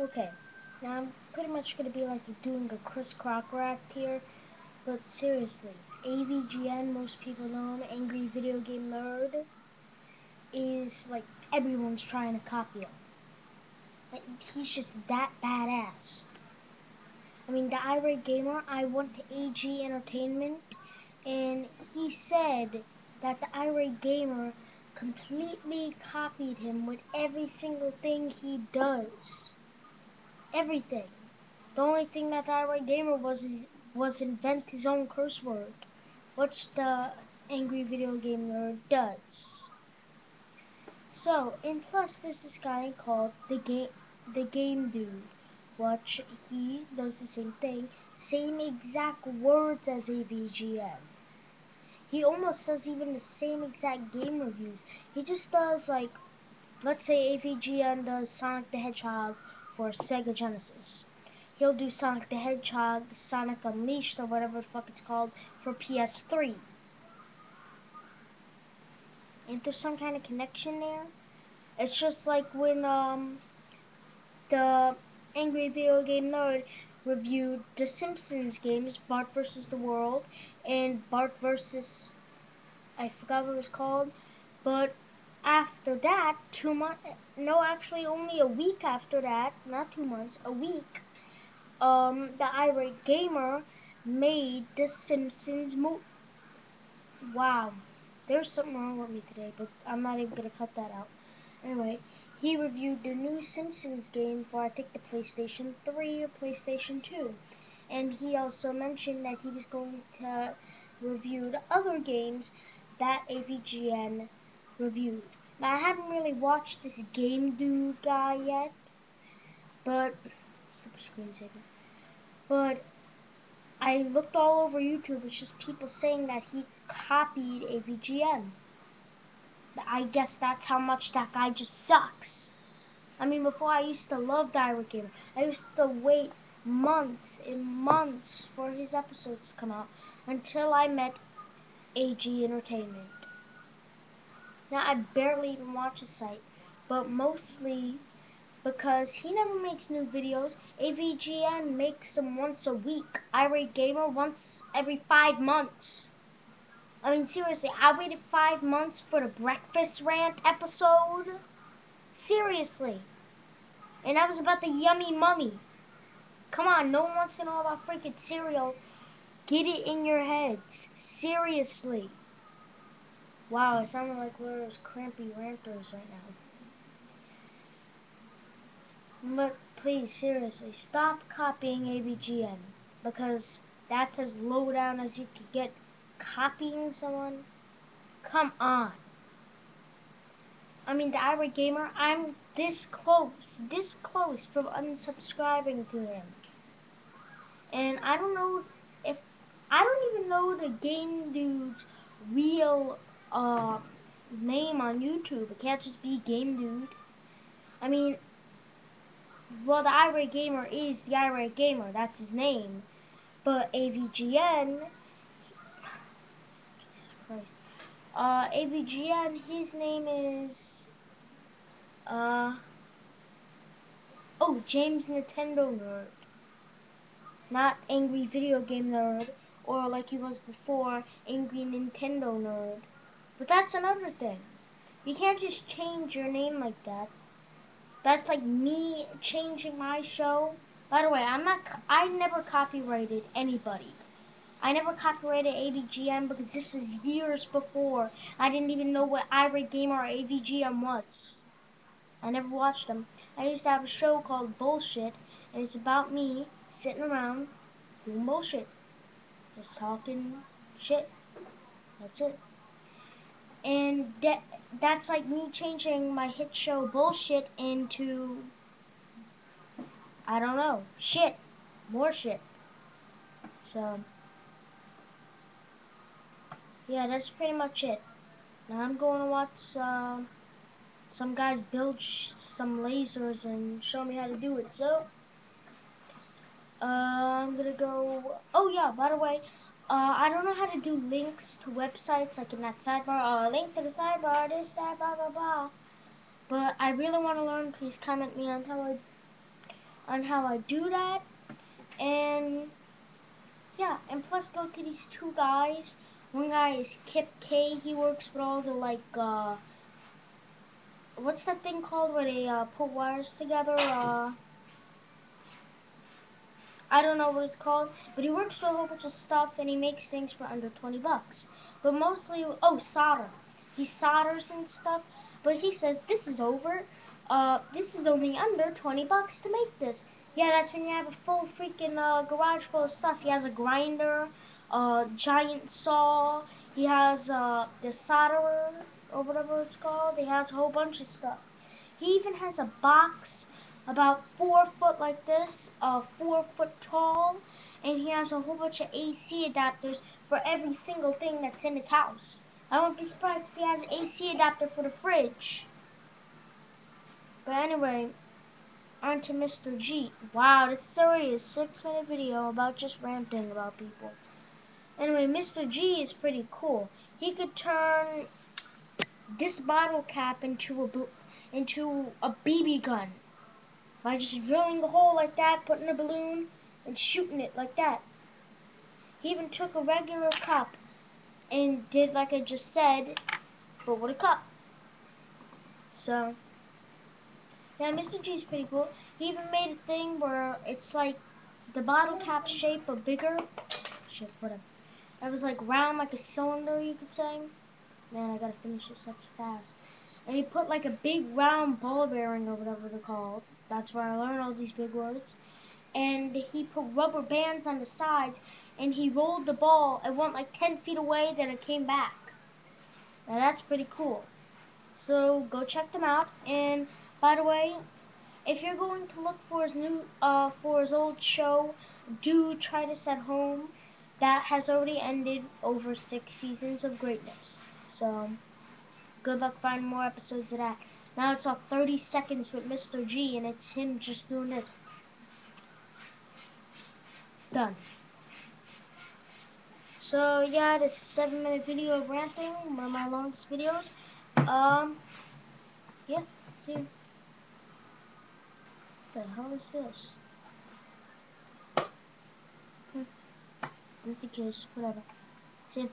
Okay, now I'm pretty much gonna be like doing a Chris Crocker act here, but seriously, AVGN, most people know him, Angry Video Game Nerd, is like everyone's trying to copy him. Like, he's just that badass. I mean, the irate gamer, I went to AG Entertainment, and he said that the irate gamer completely copied him with every single thing he does. Everything. The only thing that the gamer was is, was invent his own curse word, which the angry video game nerd does. So, in plus, there's this guy called the game the game dude. Watch, he does the same thing, same exact words as AVGN. He almost does even the same exact game reviews. He just does like, let's say AVGN does Sonic the Hedgehog for Sega Genesis. He'll do Sonic the Hedgehog, Sonic Unleashed, or whatever the fuck it's called for PS3. Ain't there some kind of connection there? It's just like when um the Angry Video Game Nerd reviewed the Simpsons games, Bart vs. the World, and Bart vs. I forgot what it was called, but after that, two months, no, actually only a week after that, not two months, a week, um, the irate gamer made the Simpsons movie. Wow, there's something wrong with me today, but I'm not even gonna cut that out. Anyway, he reviewed the new Simpsons game for I think the PlayStation 3 or PlayStation 2. And he also mentioned that he was going to review the other games that AVGN reviewed. Now I haven't really watched this game dude guy yet, but screensaver. But I looked all over YouTube. It's just people saying that he copied AVGN. I guess that's how much that guy just sucks. I mean, before I used to love the Irate Gamer. I used to wait months and months for his episodes to come out until I met AG Entertainment. Now, I barely even watch his site, but mostly because he never makes new videos. AVGN makes them once a week. Irate Gamer once every five months. I mean, seriously, I waited five months for the breakfast rant episode. Seriously. And that was about the yummy mummy. Come on, no one wants to know about freaking cereal. Get it in your heads. Seriously. Wow, I sounded like one of those crampy ranters right now. But please, seriously, stop copying AVGN. Because that's as low down as you could get copying someone? Come on. I mean, the irate gamer, I'm this close, this close from unsubscribing to him. And I don't know if, I don't even know the game dude's real uh, name on YouTube. It can't just be Game Dude. I mean, well, the irate gamer is the irate gamer. That's his name. But AVGN Jesus Christ. Uh, AVGN, his name is, uh, oh, James Nintendo Nerd. Not Angry Video Game Nerd, or like he was before, Angry Nintendo Nerd. But that's another thing. You can't just change your name like that. That's like me changing my show. By the way, I'm not, I never copyrighted anybody. I never copyrighted AVGN because this was years before. I didn't even know what Irate Gamer or AVGN was. I never watched them. I used to have a show called Bullshit, and it's about me sitting around doing bullshit. Just talking shit. That's it. And that, that's like me changing my hit show Bullshit into, I don't know, shit. More shit. So, yeah, that's pretty much it. Now I'm going to watch uh, some guys build some lasers and show me how to do it. So, uh, I'm to go... Oh, yeah, by the way, uh, I don't know how to do links to websites, like in that sidebar. Uh, link to the sidebar, this, that, blah, blah, blah. But I really want to learn. Please comment me on how I on how I do that. And yeah, and plus go to these two guys. One guy is Kip K. He works with all the like uh what's that thing called where they uh, put wires together? Uh I don't know what it's called, but he works for a whole bunch of stuff and he makes things for under 20 bucks. But mostly, oh, solder. He solders and stuff, but he says this is over. Uh, this is only under 20 bucks to make this. Yeah, that's when you have a full freaking uh, garage full of stuff. He has a grinder, a giant saw. He has uh, the solderer or whatever it's called. He has a whole bunch of stuff. He even has a box about four foot like this, uh, four foot tall, and he has a whole bunch of AC adapters for every single thing that's in his house. I won't be surprised if he has an AC adapter for the fridge. But anyway, on to Mr. G. Wow, this is already a six minute video about just ranting about people. Anyway, Mr. G is pretty cool. He could turn this bottle cap into a into a BB gun by just drilling a hole like that, putting a balloon, and shooting it like that. He even took a regular cup and did like I just said, but with a cup. So, yeah, Mr. G is pretty cool. He even made a thing where it's like the bottle cap shape but bigger. Shit, whatever. It was like round like a cylinder, you could say. Man, I gotta finish this up fast. And he put like a big round ball bearing or whatever they're called. That's where I learned all these big words. And he put rubber bands on the sides and he rolled the ball. It went like 10 feet away, then it came back. Now that's pretty cool. So go check them out. And by the way, if you're going to look for his new, uh, for his old show, do try to set home. That has already ended over six seasons of greatness. So good luck finding more episodes of that. Now it's all 30 seconds with Mr. G, and it's him just doing this. Done. So yeah, this seven minute video of ranting, one of my longest videos. Um, yeah, see you. What the hell is this? Hmm. Empty case, whatever. See you.